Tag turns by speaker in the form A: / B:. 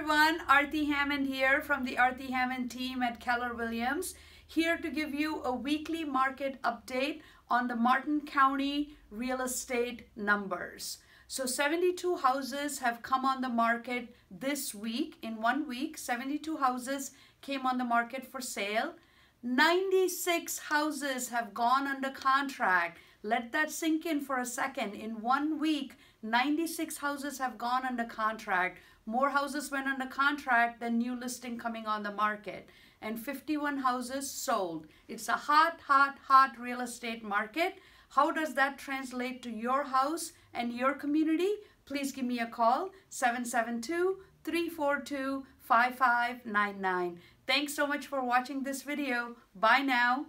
A: everyone, Arati Hammond here from the Arati Hammond team at Keller Williams, here to give you a weekly market update on the Martin County real estate numbers. So 72 houses have come on the market this week. In one week, 72 houses came on the market for sale. 96 houses have gone under contract. Let that sink in for a second. In one week, 96 houses have gone under contract. More houses went under contract than new listing coming on the market. And 51 houses sold. It's a hot, hot, hot real estate market. How does that translate to your house and your community? Please give me a call, 772 342 5599. Thanks so much for watching this video. Bye now.